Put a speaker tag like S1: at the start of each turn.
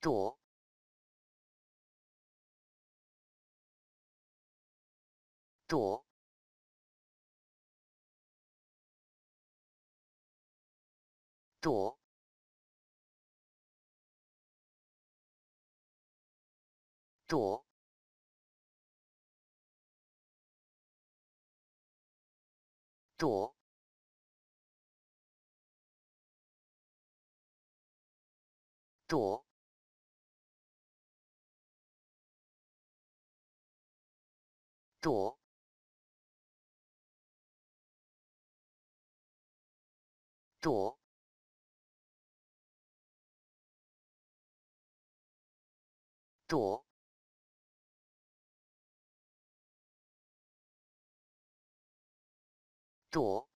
S1: 躲，躲，躲，躲，躲。躲，躲，躲，躲，躲。